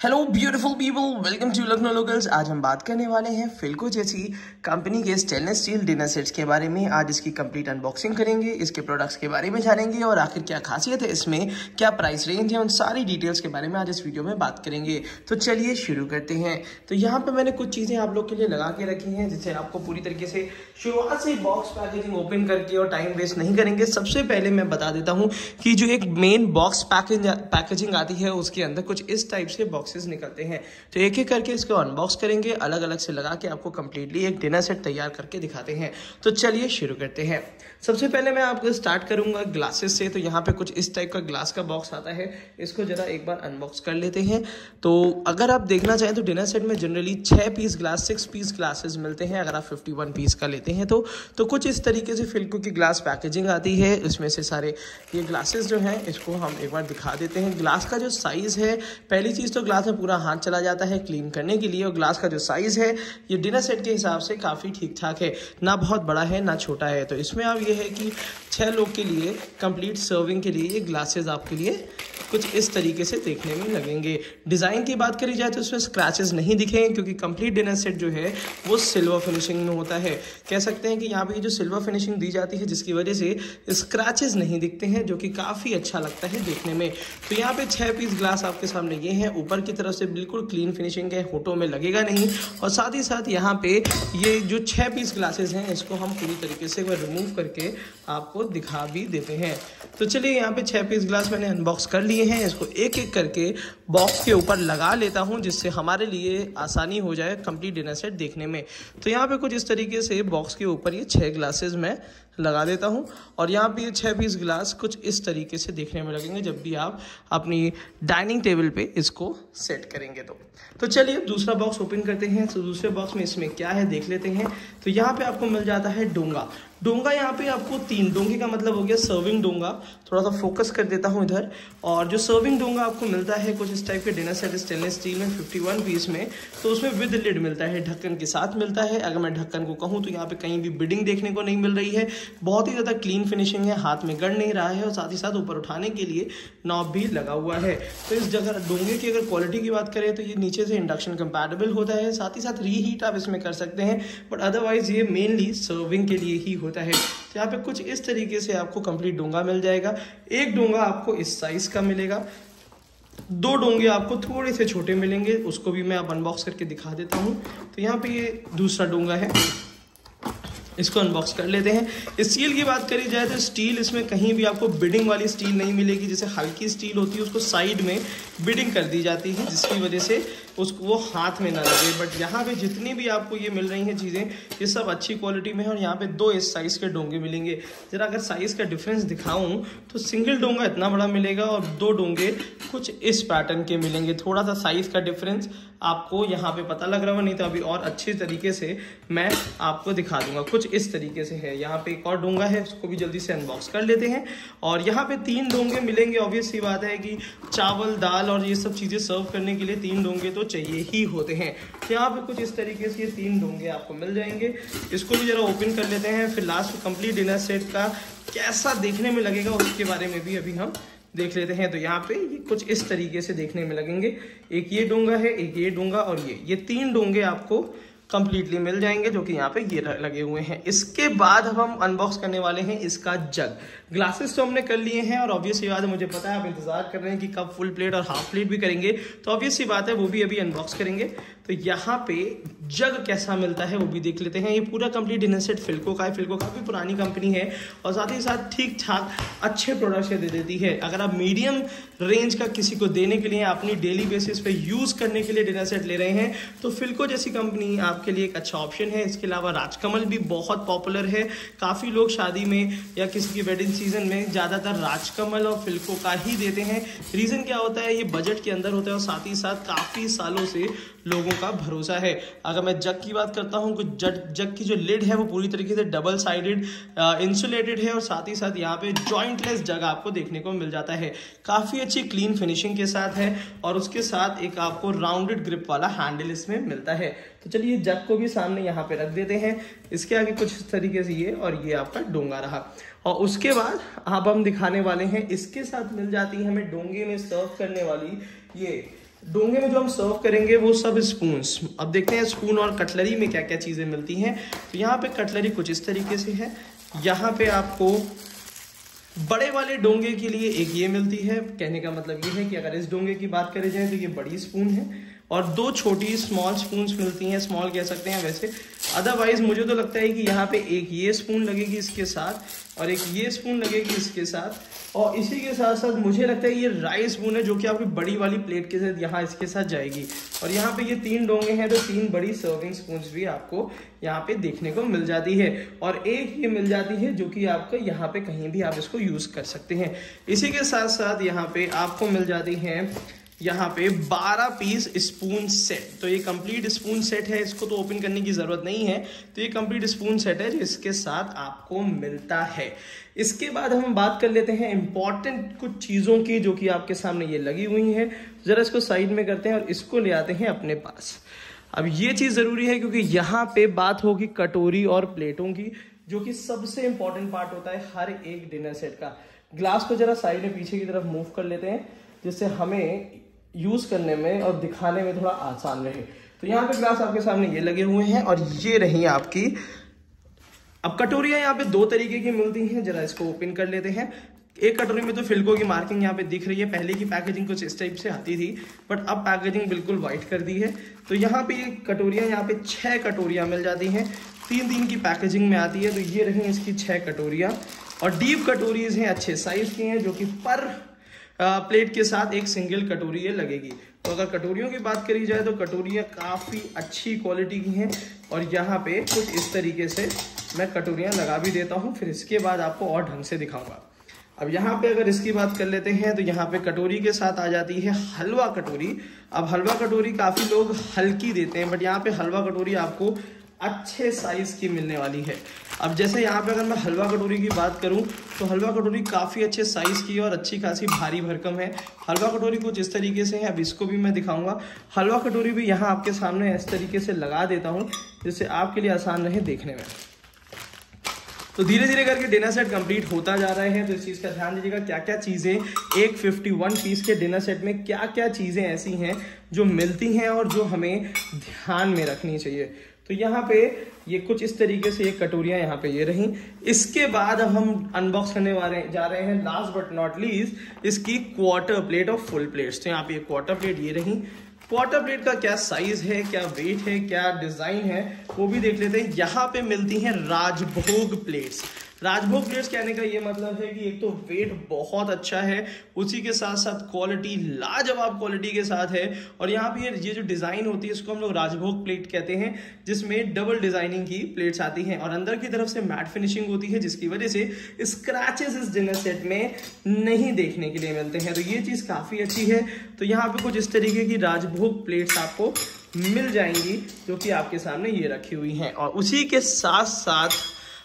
Hello beautiful people welcome to Lucknow locals आज हम बात करने वाले हैं फिल्को जैसी कंपनी के स्टेनलेस स्टील डिनर सेट्स के बारे में। आज इसकी कंप्लीट अनबॉक्सिंग करेंगे, इसके प्रोडक्ट्स के बारे में जानेंगे और आखिर क्या खासियत है इसमें, क्या प्राइस रेंज है, उन सारी डिटेल्स के बारे में आज इस वीडियो में बात करेंगे। तो चलिए शुरू करते हैं। तो यहाँ पर मैंने कुछ चीज़ें आप लोग के लिए लगा के रखी हैं जिससे आपको पूरी तरीके से शुरुआत से बॉक्स पैकेजिंग ओपन करके और टाइम वेस्ट नहीं करेंगे। सबसे पहले मैं बता देता हूँ कि जो एक मेन बॉक्स पैकेजिंग आती है, उसके अंदर कुछ इस टाइप से बॉक्स बॉक्सेस निकलते हैं। तो एक एक करके इसको अनबॉक्स करेंगे अलग अलग से लगा के आपको कंप्लीटली एक डिनर सेट तैयार करके दिखाते हैं। तो चलिए शुरू करते हैं। सबसे पहले मैं आपको स्टार्ट करूँगा ग्लासेस से। तो यहाँ पे कुछ इस टाइप का ग्लास का बॉक्स आता है। इसको जरा एक बार अनबॉक्स कर लेते हैं। तो अगर आप देखना चाहें तो डिनर सेट में जनरली छः piece glass six piece glasses मिलते हैं, अगर आप फिफ्टी वन पीस का लेते हैं तो। तो कुछ इस तरीके से फिल्को की ग्लास पैकेजिंग आती है, इसमें से सारे ये ग्लासेस जो हैं, इसको हम एक बार दिखा देते हैं। ग्लास का जो साइज़ है, पहली चीज़ तो ग्लास में पूरा हाथ चला जाता है क्लीन करने के लिए और ग्लास का जो साइज़ है, ये डिनर सेट के हिसाब से काफ़ी ठीक ठाक है। ना बहुत बड़ा है, ना छोटा है। तो इसमें अब ये है कि छः लोग के लिए कंप्लीट सर्विंग के लिए ये ग्लासेस आपके लिए कुछ इस तरीके से देखने में लगेंगे। डिज़ाइन की बात करी जाए तो उसमें स्क्रैचेस नहीं दिखेंगे क्योंकि कंप्लीट डिनर सेट जो है, वो सिल्वर फिनिशिंग में होता है। कह सकते हैं कि यहाँ पे जो सिल्वर फिनिशिंग दी जाती है, जिसकी वजह से स्क्रैचेस नहीं दिखते हैं, जो कि काफ़ी अच्छा लगता है देखने में। तो यहाँ पे छः पीस ग्लास आपके सामने ये हैं। ऊपर की तरफ़ से बिल्कुल क्लीन फिनिशिंग है होटो में लगेगा नहीं। और साथ ही साथ यहाँ पे ये जो छः पीस ग्लासेस हैं, इसको हम पूरी तरीके से रिमूव करके आपको दिखा भी देते हैं। तो चलिए यहाँ पे छः पीस ग्लास मैंने अनबॉक्स कर लिए हैं। इसको एक एक करके बॉक्स के ऊपर लगा लेता हूँ, जिससे हमारे लिए आसानी हो जाए कंप्लीट डिनर सेट देखने में। तो यहाँ पे कुछ इस तरीके से बॉक्स के ऊपर ये छः ग्लासेस मैं लगा देता हूँ। और यहाँ पे ये छः पीस ग्लास कुछ इस तरीके से देखने में लगेंगे, जब भी आप अपनी डाइनिंग टेबल पे इसको सेट करेंगे तो। तो चलिए, दूसरा बॉक्स ओपन करते हैं। तो दूसरे बॉक्स में इसमें क्या है, देख लेते हैं। तो यहाँ पे आपको मिल जाता है डोंगा। डोंगा यहाँ पे आपको तीन, डोंगे का मतलब हो गया सर्विंग डोंगा। थोड़ा सा फोकस कर देता हूँ इधर। और जो सर्विंग डोंगा आपको मिलता है कुछ इस टाइप के डिनर सेट स्टेनलेस स्टील में 51 पीस में तो उसमें विद लिड मिलता है, ढक्कन के साथ मिलता है। अगर मैं ढक्कन को कहूँ तो यहाँ पे कहीं भी बिडिंग देखने को नहीं मिल रही है। बहुत ही ज़्यादा क्लीन फिनिशिंग है, हाथ में गड़ नहीं रहा है और साथ ही साथ ऊपर उठाने के लिए नॉब भी लगा हुआ है। तो इस जगह डोंगे की अगर क्वालिटी की बात करें तो ये नीचे से इंडक्शन कंपेटेबल होता है, साथ ही साथ रीहीट आप इसमें कर सकते हैं बट अदरवाइज़ ये मेनली सर्विंग के लिए ही होता है। तो यहाँ पे कुछ इस तरीके से आपको कंप्लीट डोंगा मिल जाएगा। एक डोंगा आपको इस साइज़ का मिलेगा। दो डोंगे आपको थोड़े से छोटे मिलेंगे, उसको भी मैं अब अनबॉक्स करके दिखा देता हूँ। तो यहाँ पे ये दूसरा डोंगा है। इसको अनबॉक्स कर लेते हैं। स्टील की बात करी जाए तो स्टील इसमें कहीं भी आपको बिडिंग वाली स्टील नहीं मिलेगी। जैसे हल्की स्टील होती है, उसको साइड में बिडिंग कर दी जाती है, जिसकी वजह से उसको वो हाथ में ना लगे। बट यहाँ पे जितनी भी आपको ये मिल रही हैं चीज़ें, ये सब अच्छी क्वालिटी में है और यहाँ पे दो इस साइज़ के डोंगे मिलेंगे। ज़रा अगर साइज़ का डिफरेंस दिखाऊँ तो सिंगल डोंगा इतना बड़ा मिलेगा और दो डोंगे कुछ इस पैटर्न के मिलेंगे। थोड़ा सा साइज़ का डिफरेंस आपको यहाँ पे पता लग रहा होगा, नहीं तो अभी और अच्छे तरीके से मैं आपको दिखा दूँगा। कुछ इस तरीके से है। यहाँ पे एक और डोंगा है, उसको भी जल्दी से अनबॉक्स कर लेते हैं। और यहाँ पे तीन डोंगे मिलेंगे। ऑब्वियस बात है कि चावल, दाल और ये सब चीज़ें सर्व करने के लिए तीन डोंगे तो चाहिए ही होते हैं। यहाँ पे कुछ इस तरीके से ये तीन डोंगे आपको मिल जाएँगे? इसको भी जरा ओपन कर लेते हैं। फिर लास्ट कंप्लीट डिनर सेट का कैसा देखने में लगेगा उसके बारे में भी अभी हम देख लेते हैं। तो यहाँ पे ये कुछ इस तरीके से देखने में लगेंगे। एक ये डोंगा है, एक ये डोंगा और ये। ये तीन डोंगे आपको कंप्लीटली मिल जाएँगे, जो कि यहाँ पे ये लगे हुए हैं। इसके बाद अब हम अनबॉक्स करने वाले हैं इसका जग। ग्लासेस तो हमने कर लिए हैं और ऑब्वियस सी बात है, मुझे पता है, आप इंतज़ार कर रहे हैं कि कब फुल प्लेट और हाफ़ प्लेट भी करेंगे। तो ऑब्वियस सी बात है, वो भी अभी अनबॉक्स करेंगे। तो यहाँ पे जग कैसा मिलता है, वो भी देख लेते हैं। ये पूरा कंप्लीट डिनर सेट फिल्को का है। फिल्को काफ़ी पुरानी कंपनी है और साथ ही साथ ठीक ठाक अच्छे प्रोडक्ट्स दे देती है। अगर आप मीडियम रेंज का किसी को देने के लिए अपनी डेली बेसिस पे यूज़ करने के लिए डिनर सेट ले रहे हैं तो फिल्को जैसी कंपनी आपके लिए एक अच्छा ऑप्शन है। इसके अलावा राजकमल भी बहुत पॉपुलर है। काफ़ी लोग शादी में या किसी की वेडिंग सीज़न में ज़्यादातर राजकमल और फिल्को का ही देते हैं। रीज़न क्या होता है? ये बजट के अंदर होता है और साथ ही साथ काफ़ी सालों से लोगों का भरोसा है। अगर मैं जग की बात करता हूँ तो जग जग की जो लिड है, वो पूरी तरीके से डबल साइडेड इंसुलेटेड है और साथ ही साथ यहाँ पे जॉइंटलेस जग आपको देखने को मिल जाता है। काफ़ी अच्छी क्लीन फिनिशिंग के साथ है और उसके साथ एक आपको राउंडेड ग्रिप वाला हैंडल इसमें मिलता है। तो चलिए जग को भी सामने यहाँ पे रख देते हैं। इसके आगे कुछ इस तरीके से ये और ये आपका डोंगा रहा। और उसके बाद अब हम दिखाने वाले हैं, इसके साथ मिल जाती है हमें डोंगे में सर्व करने वाली ये डोंगे में जो हम सर्व करेंगे, वो सब स्पून अब देखते हैं स्पून और कटलरी में क्या क्या चीज़ें मिलती हैं. तो यहाँ पे कटलरी कुछ इस तरीके से है. यहाँ पे आपको बड़े वाले डोंगे के लिए एक ये मिलती है. कहने का मतलब ये है कि अगर इस डोंगे की बात करी जाए तो ये बड़ी स्पून है. और दो छोटी स्मॉल स्पून मिलती हैं. स्मॉल कह सकते हैं वैसे. अदरवाइज़ मुझे तो लगता है कि यहाँ पे एक ये स्पून लगेगी इसके साथ. और एक ये स्पून लगेगी इसके साथ। और इसी के साथ साथ मुझे लगता है ये राइस स्पून है जो कि आपकी बड़ी वाली प्लेट के साथ यहाँ इसके साथ जाएगी। और यहाँ पे ये तीन डोंगे हैं तो तीन बड़ी सर्विंग स्पून भी आपको यहाँ पे देखने को मिल जाती है। और एक ये मिल जाती है जो कि आपको यहाँ पे कहीं भी आप इसको यूज़ कर सकते हैं। इसी के साथ साथ यहाँ पे आपको मिल जाती है यहाँ पे 12 पीस स्पून सेट तो ये कंप्लीट स्पून सेट है, इसको तो ओपन करने की ज़रूरत नहीं है। तो ये कंप्लीट स्पून सेट है जिसके साथ आपको मिलता है। इसके बाद हम बात कर लेते हैं इंपॉर्टेंट कुछ चीज़ों की, जो कि आपके सामने ये लगी हुई हैं। ज़रा इसको साइड में करते हैं और इसको ले आते हैं अपने पास। अब ये चीज़ ज़रूरी है, क्योंकि यहाँ पे बात होगी कटोरी और प्लेटों की, जो कि सबसे इंपॉर्टेंट पार्ट होता है हर एक डिनर सेट का। ग्लास को जरा साइड में पीछे की तरफ़ मूव कर लेते हैं, जिससे हमें यूज़ करने में और दिखाने में थोड़ा आसान रहे। तो यहाँ पे ग्लास आपके सामने ये लगे हुए हैं और ये रही आपकी। अब कटोरियाँ यहाँ पे दो तरीके की मिलती हैं, जरा इसको ओपन कर लेते हैं। एक कटोरी में तो फिल्को की मार्किंग यहाँ पे दिख रही है। पहले की पैकेजिंग कुछ इस टाइप से आती थी बट अब पैकेजिंग बिल्कुल व्हाइट कर दी है। तो यहाँ पे ये कटोरियाँ, यहाँ पे छह कटोरियाँ मिल जाती हैं। तीन दिन की पैकेजिंग में आती है तो ये रही इसकी छह कटोरियाँ। और डीप कटोरीज हैं, अच्छे साइज़ की हैं, जो कि पर प्लेट के साथ एक सिंगल कटोरी ये लगेगी। तो अगर कटोरियों की बात करी जाए तो कटोरियाँ काफ़ी अच्छी क्वालिटी की हैं और यहाँ पे कुछ इस तरीके से मैं कटोरियाँ लगा भी देता हूँ, फिर इसके बाद आपको और ढंग से दिखाऊँगा। अब यहाँ पे अगर इसकी बात कर लेते हैं तो यहाँ पे कटोरी के साथ आ जाती है हलवा कटोरी। अब हलवा कटोरी काफ़ी लोग हल्की देते हैं बट यहाँ पे हलवा कटोरी आपको अच्छे साइज़ की मिलने वाली है। अब जैसे यहाँ पे अगर मैं हलवा कटोरी की बात करूँ तो हलवा कटोरी काफ़ी अच्छे साइज़ की और अच्छी खासी भारी भरकम है। हलवा कटोरी कुछ इस तरीके से है, अब इसको भी मैं दिखाऊँगा। हलवा कटोरी भी यहाँ आपके सामने इस तरीके से लगा देता हूँ, जिससे आपके लिए आसान रहे देखने में। तो धीरे धीरे करके डिनर सेट कंप्लीट होता जा रहा है तो इस चीज़ का ध्यान दीजिएगा क्या क्या चीज़ें एक 51 पीस के डिनर सेट में क्या क्या चीज़ें ऐसी हैं जो मिलती हैं और जो हमें ध्यान में रखनी चाहिए। तो यहाँ पे ये कुछ इस तरीके से ये कटोरियाँ यहाँ पे ये रही। इसके बाद अब हम अनबॉक्स करने वाले जा रहे हैं लास्ट बट नॉट लीस्ट इसकी क्वार्टर प्लेट और फुल प्लेट्स तो यहाँ पे क्वार्टर प्लेट ये रही। क्वार्टर प्लेट का क्या साइज़ है, क्या वेट है, क्या डिज़ाइन है, वो भी देख लेते हैं। यहाँ पे मिलती हैं राजभोग प्लेट्स राजभोग प्लेट्स कहने का ये मतलब है कि एक तो वेट बहुत अच्छा है, उसी के साथ साथ क्वालिटी लाजवाब क्वालिटी के साथ है। और यहाँ पे ये जो डिज़ाइन होती है, इसको हम लोग राजभोग प्लेट कहते हैं, जिसमें डबल डिज़ाइनिंग की प्लेट्स आती हैं। और अंदर की तरफ़ से मैट फिनिशिंग होती है, जिसकी वजह से स्क्रैचेस इस डिनर सेट में नहीं देखने के लिए मिलते हैं। तो ये चीज़ काफ़ी अच्छी है। तो यहाँ पे कुछ इस तरीके की राजभोग प्लेट्स आपको मिल जाएँगी, जो कि आपके सामने ये रखी हुई हैं। और उसी के साथ साथ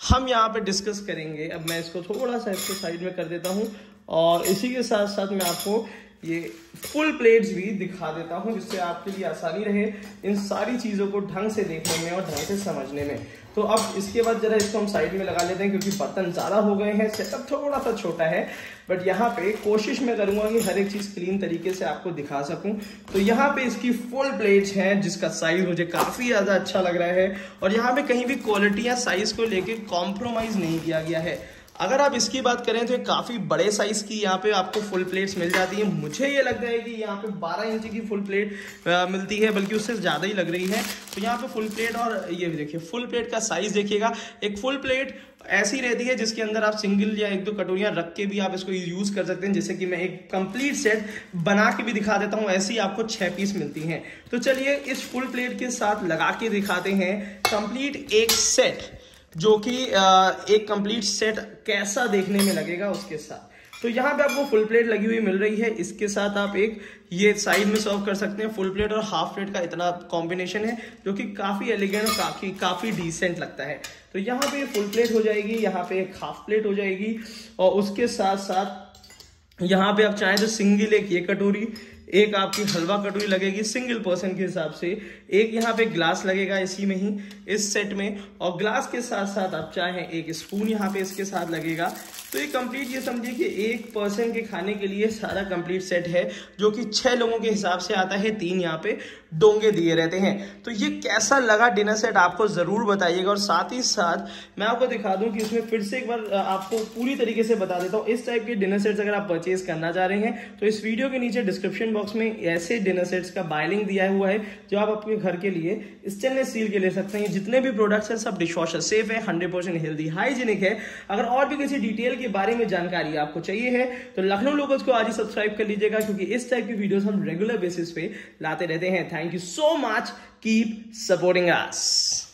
हम यहाँ पे डिस्कस करेंगे। अब मैं इसको थोड़ा सा इसको साइड में कर देता हूँ और इसी के साथ साथ मैं आपको ये फुल प्लेट्स भी दिखा देता हूँ जिससे आपके लिए आसानी रहे इन सारी चीज़ों को ढंग से देखने में और ढंग से समझने में। तो अब इसके बाद जरा इसको हम साइड में लगा लेते हैं, क्योंकि बर्तन ज़्यादा हो गए हैं सेटअप थोड़ा सा छोटा है बट यहाँ पे कोशिश मैं करूँगा कि हर एक चीज़ क्लीन तरीके से आपको दिखा सकूँ। तो यहाँ पे इसकी फुल प्लेट्स हैं, जिसका साइज़ मुझे काफ़ी ज़्यादा अच्छा लग रहा है, और यहाँ पे कहीं भी क्वालिटी या साइज़ को लेकर कॉम्प्रोमाइज़ नहीं किया गया है। अगर आप इसकी बात करें तो ये काफ़ी बड़े साइज़ की यहाँ पे आपको फुल प्लेट्स मिल जाती है। मुझे ये लगता है कि यहाँ पे 12 इंच की फुल प्लेट मिलती है, बल्कि उससे ज़्यादा ही लग रही है। तो यहाँ पे फुल प्लेट और ये देखिए फुल प्लेट का साइज़ देखिएगा। एक फुल प्लेट ऐसी रहती है जिसके अंदर आप सिंगल या एक दो कटोरियाँ रख के भी आप इसको यूज़ कर सकते हैं। जैसे कि मैं एक कंप्लीट सेट बना के भी दिखा देता हूँ, ऐसी आपको छह पीस मिलती हैं। तो चलिए इस फुल प्लेट के साथ लगा के दिखाते हैं। कंप्लीट एक सेट जो कि एक कंप्लीट सेट कैसा देखने में लगेगा उसके साथ। तो यहाँ पे आपको फुल प्लेट लगी हुई मिल रही है। इसके साथ आप एक, ये साइड में सर्व कर सकते हैं। फुल प्लेट और हाफ़ प्लेट का इतना कॉम्बिनेशन है, जो कि काफ़ी एलिगेंट और काफ़ी काफ़ी डिसेंट लगता है। तो यहाँ पे फुल प्लेट हो जाएगी, यहाँ पे एक हाफ़ प्लेट हो जाएगी। और उसके साथ साथ यहाँ पे आप चाहें तो सिंगल एक ये कटोरी एक आपकी हलवा कटोरी लगेगी सिंगल पर्सन के हिसाब से। एक यहाँ पे ग्लास लगेगा इसी में ही, इस सेट में। और ग्लास के साथ साथ आप चाहें एक स्पून यहाँ पे इसके साथ लगेगा। तो ये कंप्लीट ये समझिए कि एक पर्सन के खाने के लिए सारा कंप्लीट सेट है, जो कि छह लोगों के हिसाब से आता है, तीन यहाँ पे डोंगे दिए रहते हैं। तो ये कैसा लगा डिनर सेट आपको ज़रूर बताइएगा। और साथ ही साथ मैं आपको दिखा दूँ कि इसमें फिर से एक बार आपको पूरी तरीके से बता देता हूँ। इस टाइप के डिनर सेट्स अगर आप परचेज करना चाह रहे हैं तो इस वीडियो के नीचे डिस्क्रिप्शन बॉक्स में ऐसे डिनर सेट्स का बाइलिंग दिया हुआ है जो आप अपने घर के लिए स्टेनलेस स्टील के ले सकते हैं। जितने भी प्रोडक्ट्स हैं, सब डिशवॉशर सेफ़ है हंड्रेड परसेंट हेल्दी हाइजीनिक है। अगर और भी किसी डिटेल के बारे में जानकारी आपको चाहिए है तो लखनऊ लोगों को आज ही सब्सक्राइब कर लीजिएगा, क्योंकि इस टाइप की वीडियोस हम रेगुलर बेसिस पे लाते रहते हैं। Thank you so much keep supporting us